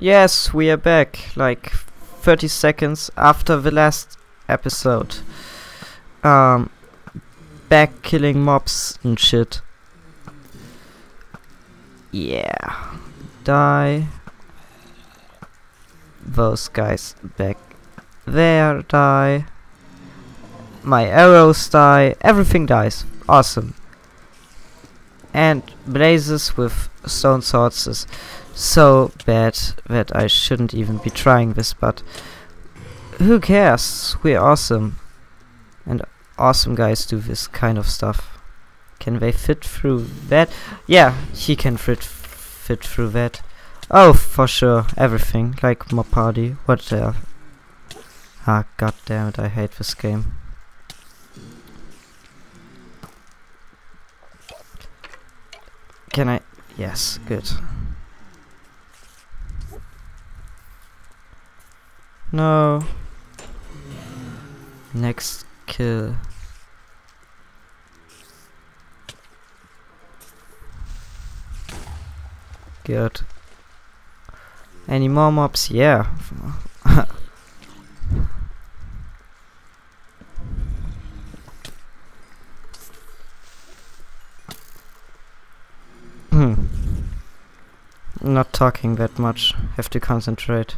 Yes, we are back, like 30 seconds after the last episode. Um, back killing mobs and shit. Yeah. Die. Those guys back there die. My arrows die. Everything dies. Awesome. And blazes with stone swords is so bad that I shouldn't even be trying this, but who cares? We're awesome. And awesome guys do this kind of stuff. Can they fit through that? Yeah, he can fit fit through that. Oh, for sure, everything, like my party. What the? Ah, god damn it, I hate this game. Can I? Yes, good. No. Next kill. Good. Any more mobs? Yeah. hmm. Not talking that much. Have to concentrate.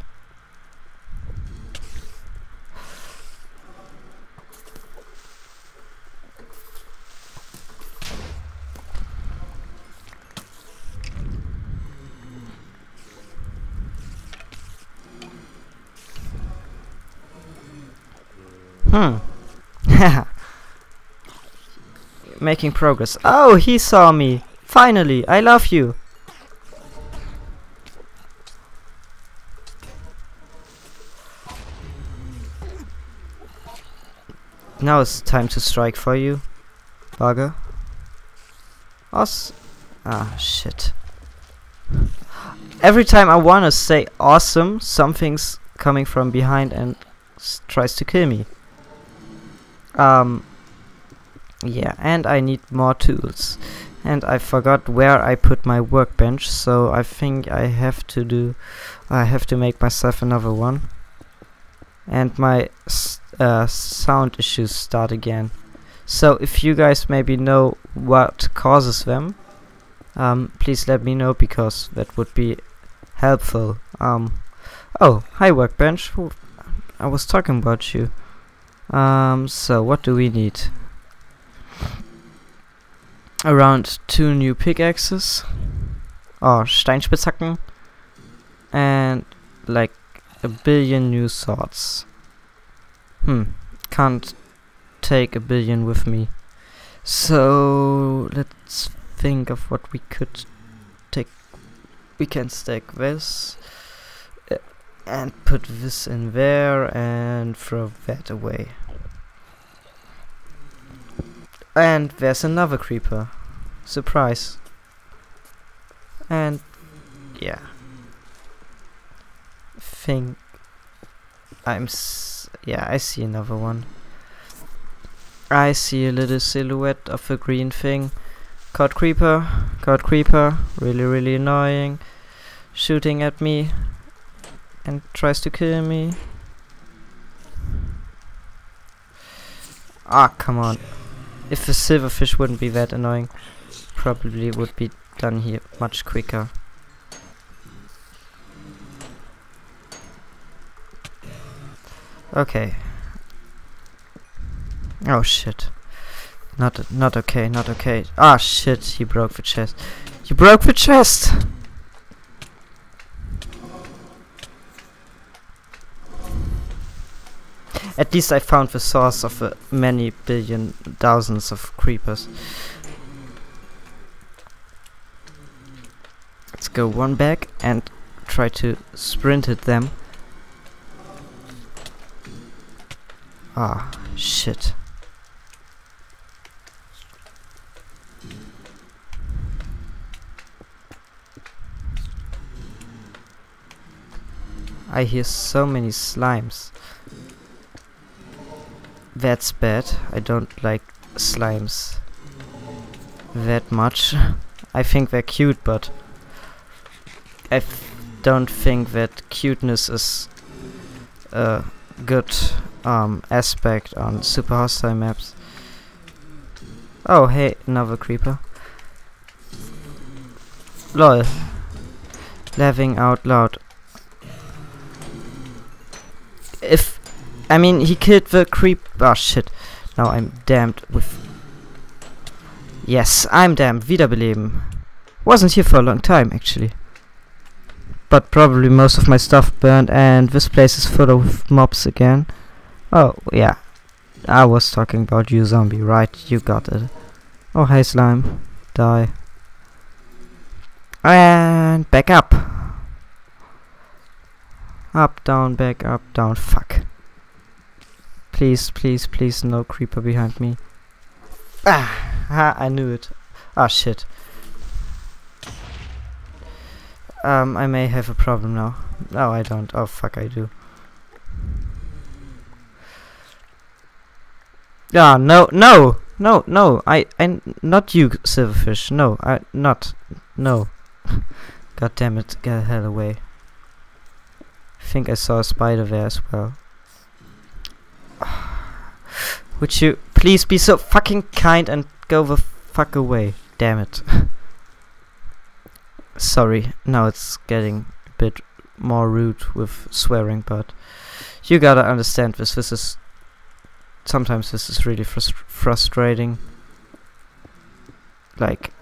Hmm. Making progress. Oh, he saw me. Finally, I love you. Now it's time to strike for you, bugger. Us. Ah, shit. Every time I wanna say awesome, something's coming from behind and tries to kill me. Um, yeah, and I need more tools. And I forgot where I put my workbench, so I think I have to do... I have to make myself another one. And my uh, sound issues start again. So if you guys maybe know what causes them, um, please let me know because that would be helpful. Um, oh, hi workbench. I was talking about you. Um, so what do we need? Around two new pickaxes. Or Steinspitzhacken. And like a billion new swords. Hmm, can't take a billion with me. So let's think of what we could take. We can stack this uh, and put this in there and throw that away. And there's another creeper. Surprise. And yeah. Think I'm yeah, I see another one. I see a little silhouette of a green thing. Caught creeper, caught creeper, really really annoying. Shooting at me and tries to kill me. Ah, come on. If the silverfish wouldn't be that annoying, probably would be done here much quicker. Okay. Oh shit. Not not okay, not okay. Ah shit, he broke the chest. You broke the chest! At least I found the source of uh, many billion thousands of creepers. Let's go one back and try to sprint at them. Ah, shit. I hear so many slimes. That's bad. I don't like slimes that much. I think they're cute, but I don't think that cuteness is a good um, aspect on super hostile maps. Oh, hey, another creeper. Lol. Laughing out loud. If, I mean, he killed the creep. Oh shit. Now I'm damned with. Yes, I'm damned. Wiederbeleben. Wasn't here for a long time, actually. But probably most of my stuff burned, and this place is full of mobs again. Oh, yeah. I was talking about you, zombie, right? You got it. Oh, hey, slime. Die. And back up. Up, down, back, up, down. Fuck. Please, please, please, no creeper behind me. Ah, ha, I knew it. Ah, shit. Um, I may have a problem now. No, I don't. Oh, fuck, I do. Ah, no, no, no, no. I, I, not you, silverfish. No, I, not, no. God damn it, get the hell away. I think I saw a spider there as well. Would you please be so fucking kind and go the fuck away? Damn it. Sorry, now it's getting a bit more rude with swearing, but you gotta understand this. This is sometimes this is really frust frustrating. Like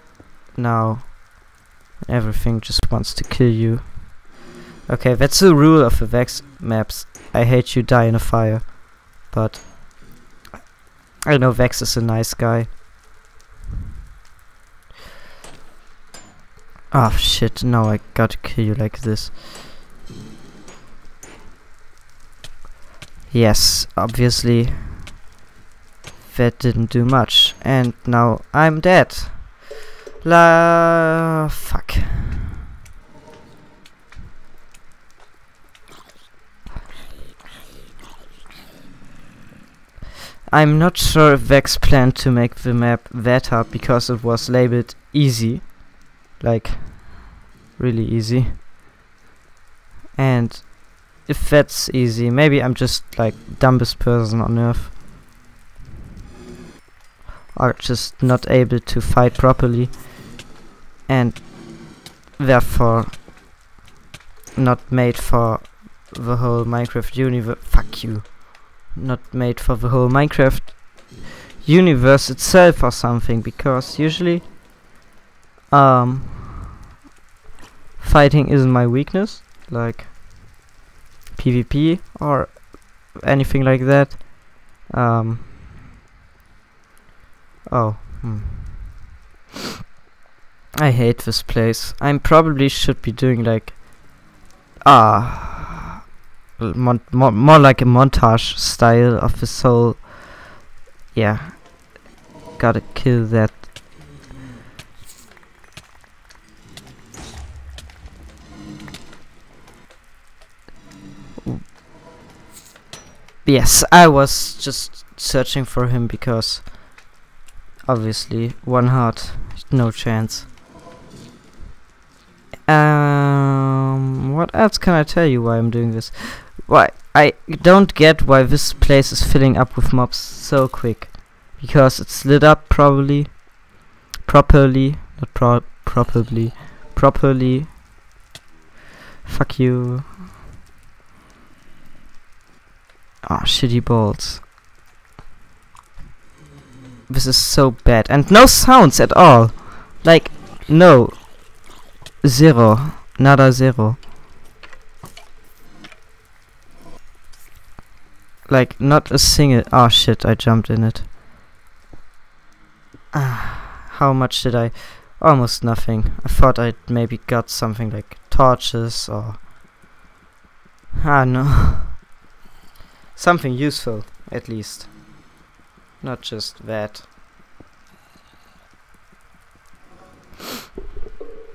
now, everything just wants to kill you. Okay, that's the rule of the Vechs maps. I hate you, die in a fire. But I know Vechs is a nice guy. Oh shit, now I gotta kill you like this. Yes, obviously that didn't do much. And now I'm dead. La fuck. I'm not sure if Vechs planned to make the map that hard because it was labeled easy. Like, really easy. And if that's easy, maybe I'm just like dumbest person on earth. Are just not able to fight properly. And therefore not made for the whole Minecraft universe. Fuck you not made for the whole Minecraft universe itself or something because usually um fighting isn't my weakness like PvP or anything like that um oh hmm. I hate this place I probably should be doing like ah mon more, more like a montage style of the whole yeah. Gotta kill that. Yes I was just searching for him because obviously one heart no chance. Um what else can I tell you why I'm doing this why I don't get why this place is filling up with mobs so quick. Because it's lit up probably properly not pro properly properly fuck you Ah, oh, shitty balls. This is so bad. And no sounds at all. Like, no. Zero. Nada zero. Like, not a single... Oh shit, I jumped in it. Ah, how much did I... Almost nothing. I thought I'd maybe got something like torches or... Ah, no. something useful, at least. Not just that.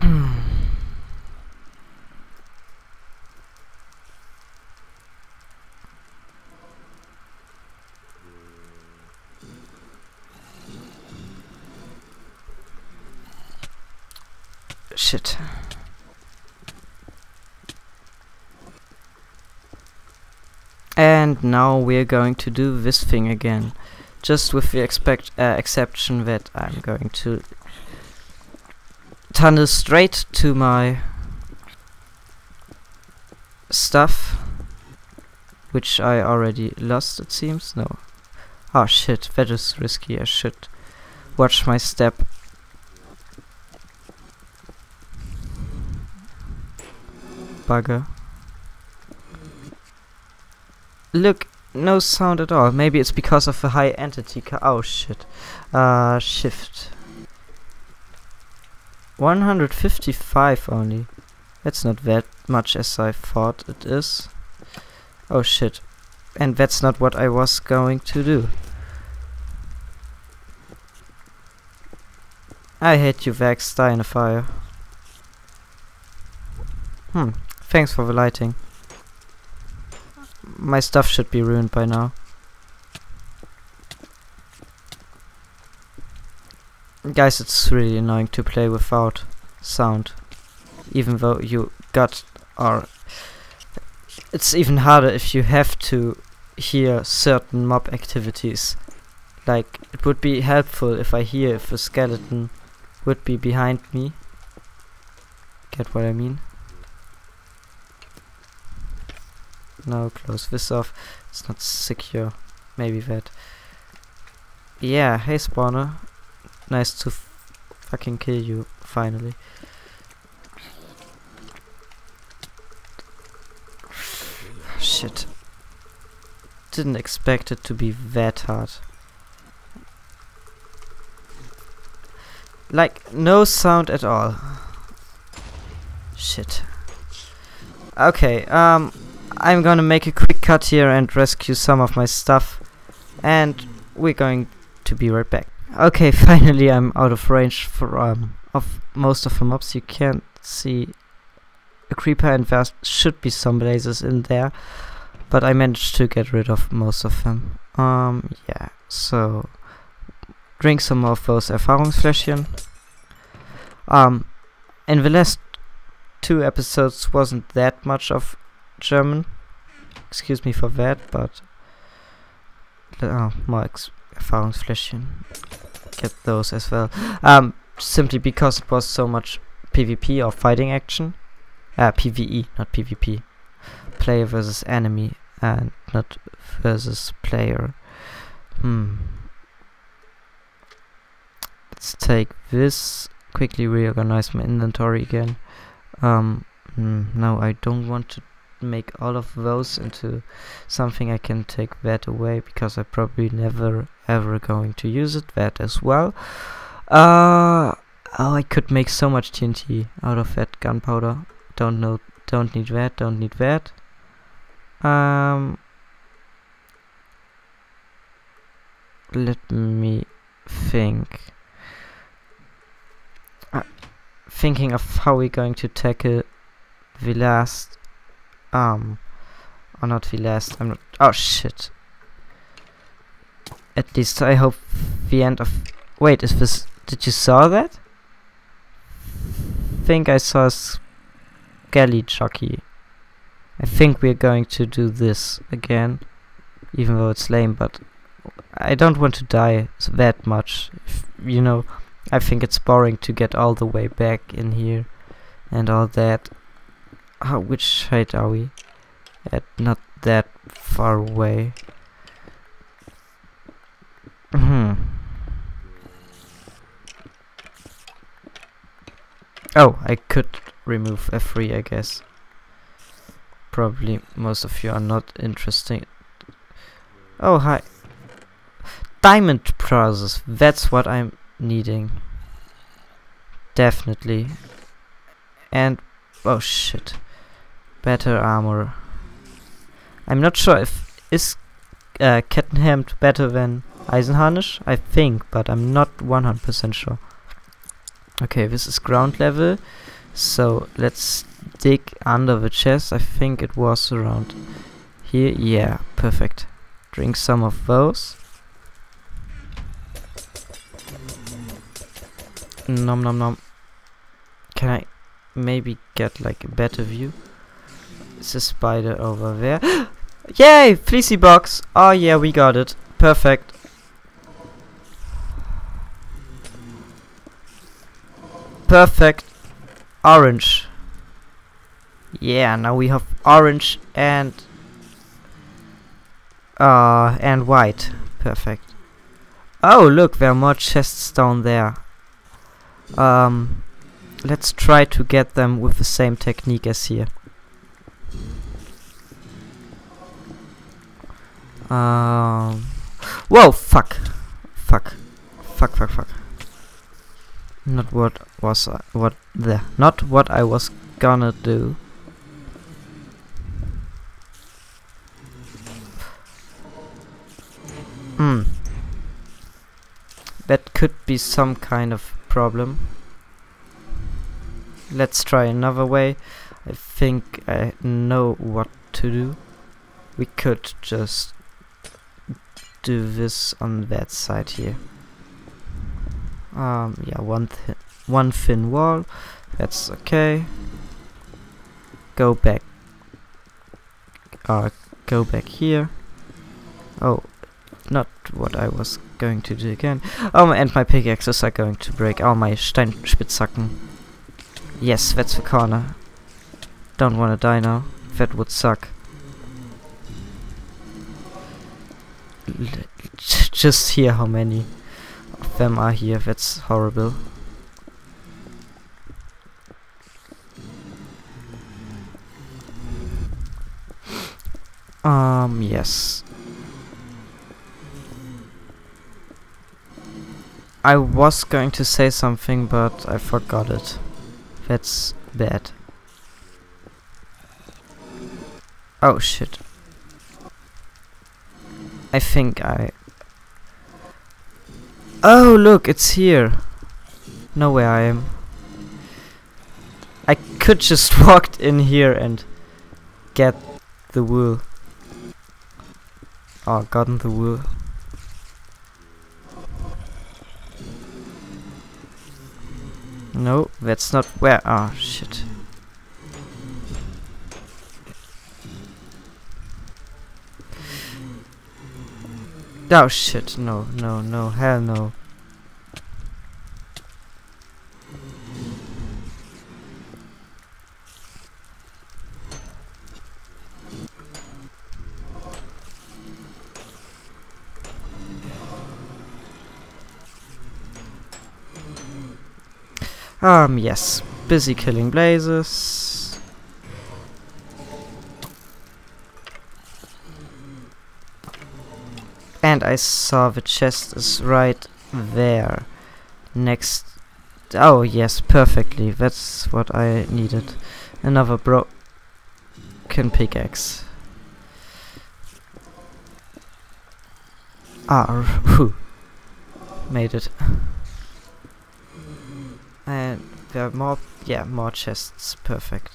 it. And now we're going to do this thing again. Just with the expect uh, exception that I'm going to tunnel straight to my stuff. Which I already lost it seems, no. Ah oh, shit, that is risky I should Watch my step. Bugger look no sound at all maybe it's because of the high entity oh shit uh shift 155 only. That's not that much as I thought it is. Oh shit. And that's not what I was going to do. I hate you Vechs, die in a fire. Hmm, thanks for the lighting. My stuff should be ruined by now. Guys, it's really annoying to play without sound. Even though you got or it's even harder if you have to hear certain mob activities. Like it would be helpful if I hear if a skeleton would be behind me. Get what I mean? No, close this off. It's not secure. Maybe that. Yeah, hey spawner. Nice to fucking kill you, finally. Shit. Didn't expect it to be that hard. Like, no sound at all. Shit. Okay, um, I'm gonna make a quick cut here and rescue some of my stuff. And we're going to be right back. Okay, finally I'm out of range for um, of most of the mobs. You can't see a creeper and there should be some blazes in there, but I managed to get rid of most of them. Um, yeah, so drink some of those Erfahrungsfläschchen. Um, in the last two episodes wasn't that much of German. Excuse me for that, but uh, more Erfahrungsfläschchen get those as well. Um, simply because it was so much PvP or fighting action. Uh, PvE, not PvP. Player versus enemy and not versus player. Hmm. Let's take this. Quickly reorganize my inventory again. Um, mm, no, I don't want to make all of those into something I can take that away because I probably never ever going to use it that as well. Uh oh I could make so much TNT out of that gunpowder. Don't know don't need that don't need that. Um let me think. Uh, thinking of how we're going to tackle the last um, or not the last, I'm not, oh shit. At least I hope the end of, wait, is this, did you saw that? think I saw a skelly jockey. I think we're going to do this again, even though it's lame, but I don't want to die that much. If, you know, I think it's boring to get all the way back in here and all that. Oh, which side are we? At not that far away. Hmm. Oh, I could remove F3, I guess. Probably most of you are not interested. Oh, hi. Diamond process. That's what I'm needing. Definitely. And... Oh, shit better armor. I'm not sure if is uh, Kettenhemd better than Eisenharnisch? I think, but I'm not 100% sure. Okay, this is ground level, so let's dig under the chest. I think it was around here. Yeah, perfect. Drink some of those. Nom nom nom. Can I maybe get like a better view? It's a spider over there. Yay! Fleecy box! Oh yeah, we got it. Perfect. Perfect. Orange. Yeah, now we have orange and uh and white. Perfect. Oh, look, there are more chests down there. Um, let's try to get them with the same technique as here. Um, whoa, fuck, fuck, fuck, fuck, fuck. Not what was I, what the not what I was gonna do. Hmm. That could be some kind of problem. Let's try another way. I think I know what to do. We could just do this on that side here. Um, yeah, one thi one thin wall. That's okay. Go back. Uh, go back here. Oh, not what I was going to do again. Oh, and my pickaxes are going to break. Oh, my Steinspitzhacken. Yes, that's the corner. Don't wanna die now. That would suck. Just hear how many of them are here. That's horrible. Um, yes. I was going to say something, but I forgot it. That's bad. Oh shit. I think I... Oh look, it's here. Know where I am. I could just walk in here and get the wool. Oh, gotten the wool. No, that's not where. Ah, oh, shit. Oh shit, no, no, no, hell no. Um, yes. Busy killing blazes. And I saw the chest is right there. Next. Oh, yes, perfectly. That's what I needed. Another broken pickaxe. Ah. Made it. And there are more, yeah, more chests. Perfect.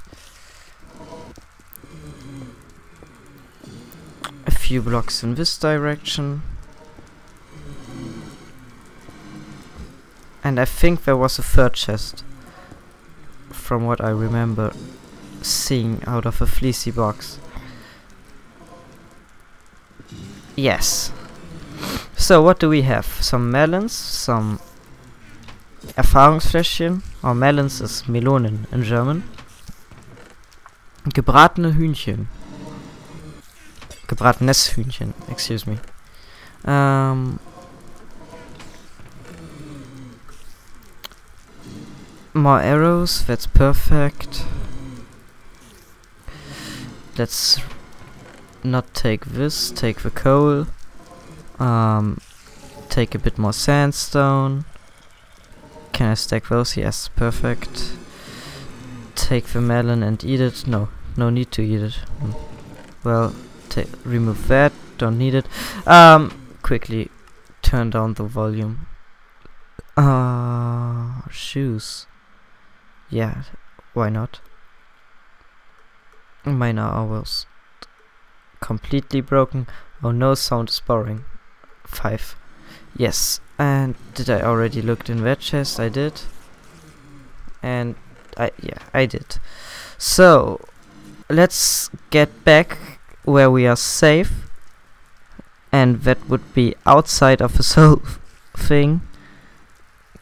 Few blocks in this direction. And I think there was a third chest. From what I remember seeing out of a fleecy box. Yes. So what do we have? Some melons, some Erfahrungsfläschchen. Oh, Melons is Melonen in German. Gebratene Hühnchen. Gebratenes Hühnchen, excuse me. Um, more arrows, that's perfect. Let's not take this, take the coal. Um, take a bit more sandstone. Can I stack those? Yes, perfect. Take the melon and eat it. No, no need to eat it. Hmm. Well, remove that. Don't need it. Um, quickly turn down the volume. Uh, shoes. Yeah, why not? Mine are almost completely broken. Oh no, sound is boring. Five. Yes, and did I already looked in that chest? I did. And I yeah, I did. So let's get back where we are safe and that would be outside of this whole thing.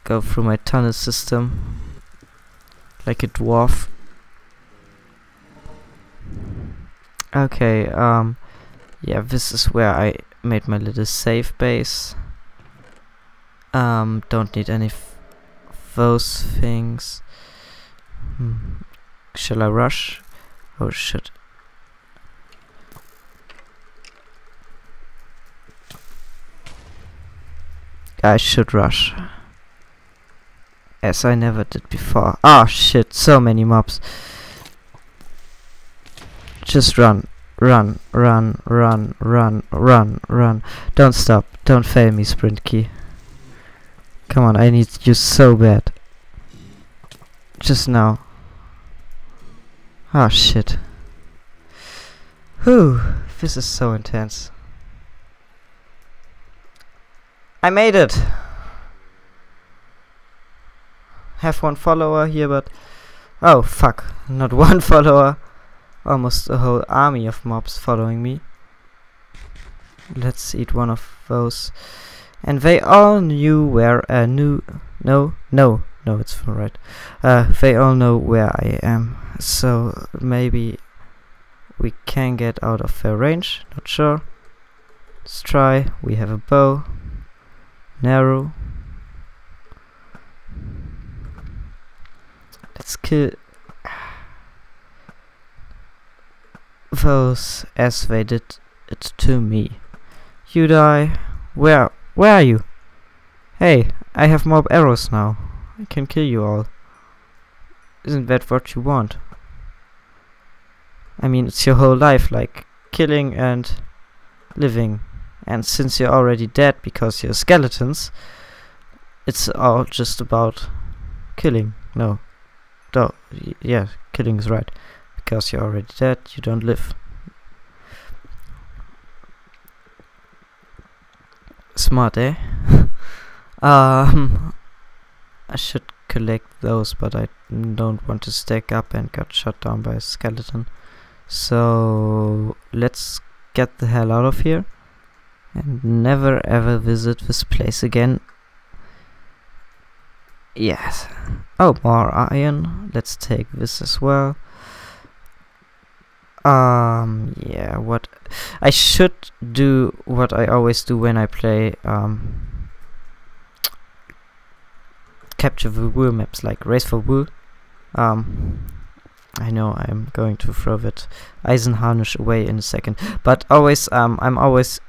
Go through my tunnel system like a dwarf. Okay um yeah this is where I made my little safe base. Um don't need any those things. Hmm. shall I rush? Oh shit I should rush. As I never did before. Ah, oh, shit, so many mobs. Just run, run, run, run, run, run, run. Don't stop. Don't fail me, sprint key. Come on, I need you so bad. Just now. Ah, oh, shit. Whew, this is so intense. I made it! Have one follower here, but... Oh, fuck. Not one follower. Almost a whole army of mobs following me. Let's eat one of those. And they all knew where a new... No, no, no, it's right. Uh, they all know where I am. So maybe we can get out of their range. Not sure. Let's try. We have a bow narrow. Let's kill those as they did it to me. You die. Where where are you? Hey I have mob arrows now. I can kill you all. Isn't that what you want? I mean it's your whole life like killing and living and since you're already dead because you're skeletons, it's all just about killing. No. No, yeah, killing is right. Because you're already dead, you don't live. Smart, eh? um, I should collect those, but I don't want to stack up and get shot down by a skeleton. So, let's get the hell out of here and never ever visit this place again. Yes. Oh, more iron. Let's take this as well. Um, yeah, what... I should do what I always do when I play, um... Capture the Wool maps, like Race for Wool. Um, I know I'm going to throw that Eisenharnisch away in a second, but always, um, I'm always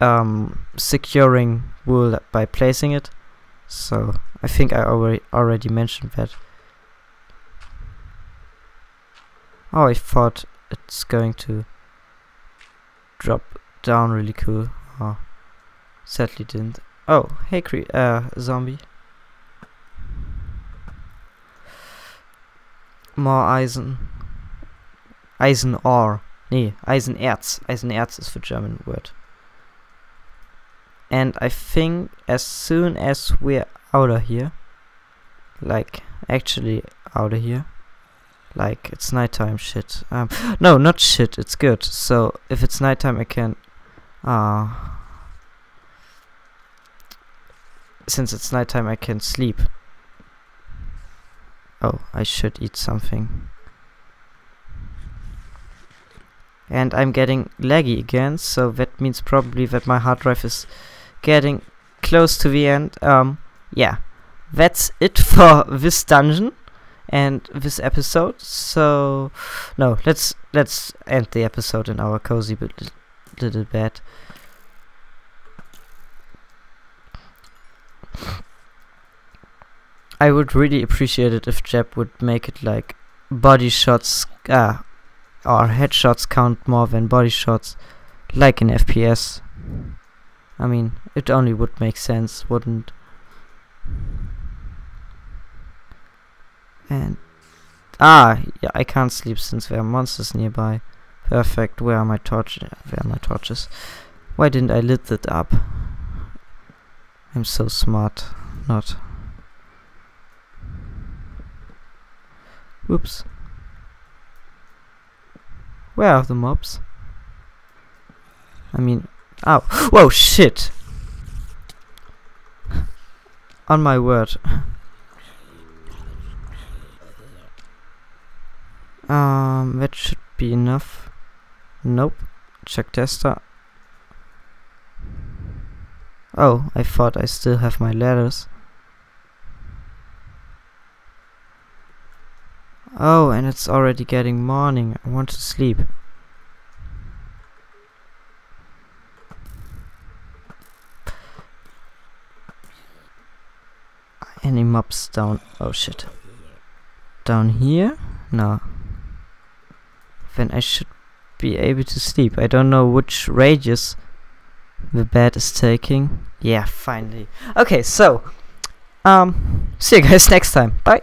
um, securing wool by placing it. So I think I already already mentioned that. Oh, I thought it's going to drop down really cool. Oh, sadly didn't. Oh, hey, cre uh, zombie. More Eisen. Eisen ore. Nee, Eisenerz. Eisenerz is the German word and I think as soon as we're out of here like actually out of here like it's nighttime shit. Um no not shit it's good. So if it's nighttime I can uh since it's nighttime I can sleep. Oh I should eat something. And I'm getting laggy again so that means probably that my hard drive is getting close to the end. Um, yeah, that's it for this dungeon and this episode. So, no, let's let's end the episode in our cozy little bed. I would really appreciate it if Jeb would make it like body shots uh, or headshots count more than body shots, like in FPS. I mean, it only would make sense, wouldn't? And ah, yeah, I can't sleep since there are monsters nearby. Perfect. Where are my torches? Where are my torches? Why didn't I lit that up? I'm so smart. Not. Whoops. Where are the mobs? I mean, ow. Whoa, shit! On my word. Um, that should be enough. Nope. Check tester. Oh, I thought I still have my ladders. Oh, and it's already getting morning. I want to sleep. Any mobs down? Oh shit. Down here? No. Then I should be able to sleep. I don't know which radius the bed is taking. Yeah, finally. Okay, so um see you guys next time. Bye.